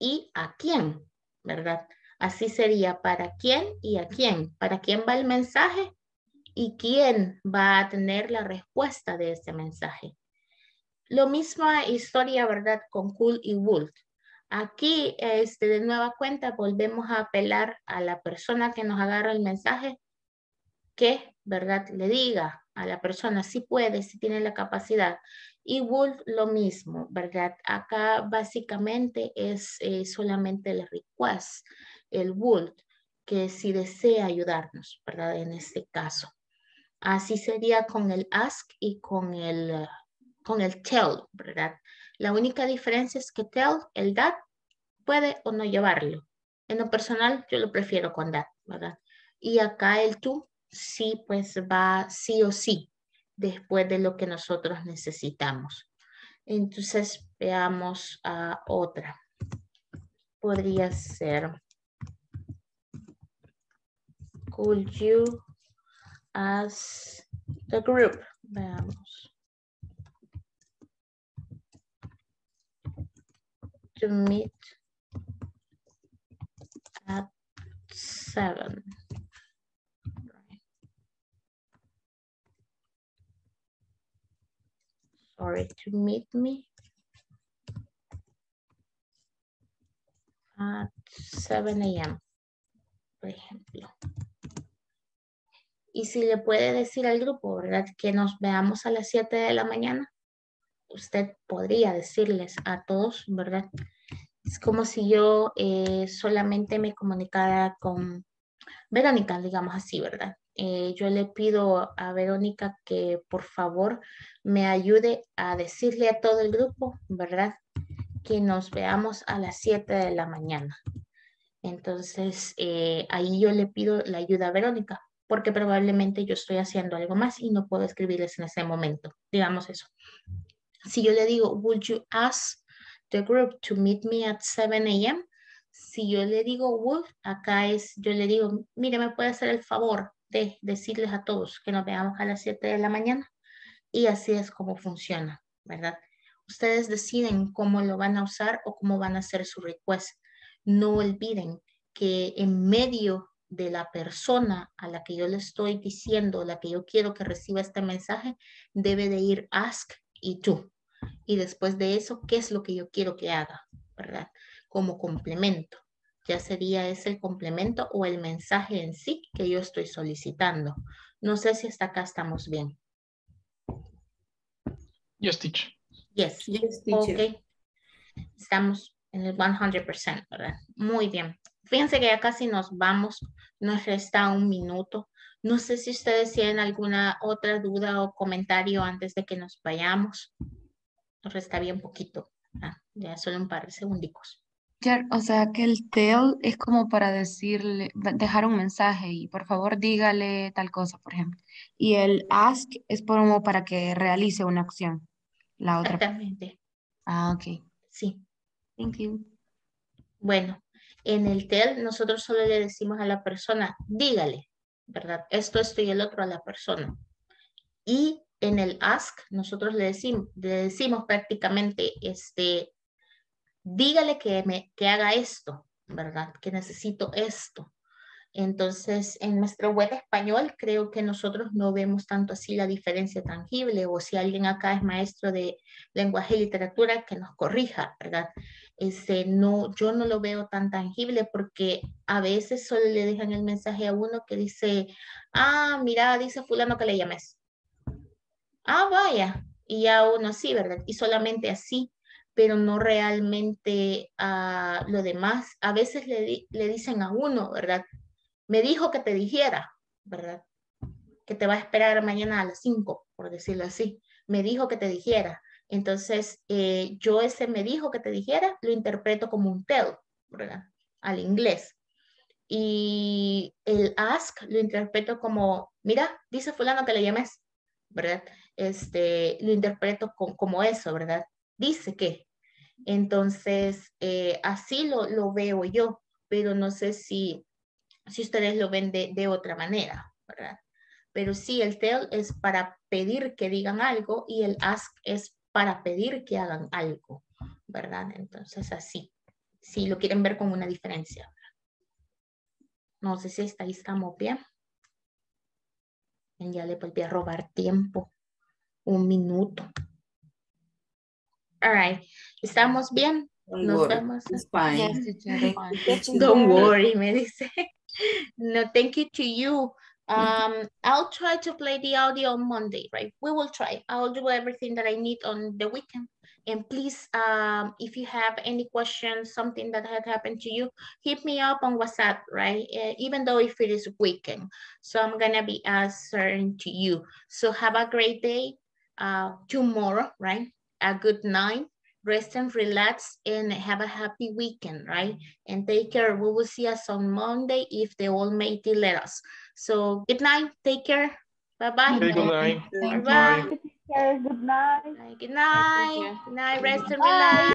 y a quién, ¿verdad? Así sería para quién y a quién. Para quién va el mensaje y quién va a tener la respuesta de ese mensaje. Lo mismo historia, ¿verdad? Con cool y would. Aquí, este, de nueva cuenta, volvemos a apelar a la persona que nos agarra el mensaje que, ¿verdad? Le diga a la persona si puede, si tiene la capacidad. Y Wolf lo mismo, ¿verdad? Acá básicamente es eh, solamente el request, el Wolf, que si desea ayudarnos, ¿verdad? En este caso. Así sería con el ask y con el, con el tell, ¿verdad? La única diferencia es que tell, el that, puede o no llevarlo. En lo personal, yo lo prefiero con that, ¿verdad? Y acá el to, sí, pues va sí o sí, después de lo que nosotros necesitamos. Entonces, veamos a otra. Podría ser, could you as the group? Veamos. to meet at seven. Sorry, to meet me at 7 a.m., por ejemplo. Y si le puede decir al grupo, ¿verdad? Que nos veamos a las 7 de la mañana usted podría decirles a todos, ¿verdad? Es como si yo eh, solamente me comunicara con Verónica, digamos así, ¿verdad? Eh, yo le pido a Verónica que por favor me ayude a decirle a todo el grupo, ¿verdad? Que nos veamos a las 7 de la mañana. Entonces, eh, ahí yo le pido la ayuda a Verónica, porque probablemente yo estoy haciendo algo más y no puedo escribirles en ese momento, digamos eso. Si yo le digo, would you ask the group to meet me at 7 a.m.? Si yo le digo would, acá es, yo le digo, mire, me puede hacer el favor de decirles a todos que nos veamos a las 7 de la mañana. Y así es como funciona, ¿verdad? Ustedes deciden cómo lo van a usar o cómo van a hacer su request. No olviden que en medio de la persona a la que yo le estoy diciendo, la que yo quiero que reciba este mensaje, debe de ir ask y tú. Y después de eso, ¿qué es lo que yo quiero que haga? ¿Verdad? Como complemento. Ya sería ese el complemento o el mensaje en sí que yo estoy solicitando. No sé si hasta acá estamos bien. Yes, teacher. Yes. Yes, teacher. Ok. Estamos en el 100%, ¿verdad? Muy bien. Fíjense que ya casi nos vamos. Nos resta un minuto. No sé si ustedes tienen alguna otra duda o comentario antes de que nos vayamos. Nos resta bien poquito. Ah, ya solo un par de O sea que el tell es como para decirle, dejar un mensaje y por favor dígale tal cosa, por ejemplo. Y el ask es como para que realice una acción. La otra. Exactamente. Ah, ok. Sí. Thank you. Bueno, en el tell nosotros solo le decimos a la persona, dígale, ¿verdad? Esto, esto y el otro a la persona. Y en el ask nosotros le decimos, le decimos prácticamente, este, dígale que, me, que haga esto, ¿verdad? Que necesito esto. Entonces, en nuestro web español creo que nosotros no vemos tanto así la diferencia tangible o si alguien acá es maestro de lenguaje y literatura, que nos corrija, ¿verdad? Ese, no, yo no lo veo tan tangible porque a veces solo le dejan el mensaje a uno que dice, ah, mira, dice fulano que le llames. Ah, vaya. Y ya uno sí, ¿verdad? Y solamente así pero no realmente a lo demás. A veces le, le dicen a uno, ¿verdad? Me dijo que te dijera, ¿verdad? Que te va a esperar mañana a las 5, por decirlo así. Me dijo que te dijera. Entonces, eh, yo ese me dijo que te dijera, lo interpreto como un tell, ¿verdad? Al inglés. Y el ask lo interpreto como, mira, dice fulano que le llames, ¿verdad? Este, lo interpreto como eso, ¿verdad? Dice que. Entonces, eh, así lo, lo veo yo, pero no sé si si ustedes lo ven de, otra manera, ¿verdad? Pero sí, el tell es para pedir que digan algo y el ask es para pedir que hagan algo, ¿verdad? Entonces así, si lo quieren ver con una diferencia. No sé si ahí estamos bien. Ya le volví a robar tiempo. Un minuto. All right. ¿Estamos bien? Nos vemos. Don't worry, me dice. no, thank you to you. Um, I'll try to play the audio on Monday, right? We will try. I'll do everything that I need on the weekend. And please, um, if you have any questions, something that had happened to you, hit me up on WhatsApp, right? Uh, even though if it is weekend. So I'm gonna be answering to you. So have a great day uh, tomorrow, right? A good night rest and relax and have a happy weekend, right? And take care. We will see us on Monday if the Almighty let us. So good night. Take care. Bye-bye. good night. Bye-bye. Good night. Good night. Good night. Rest and relax.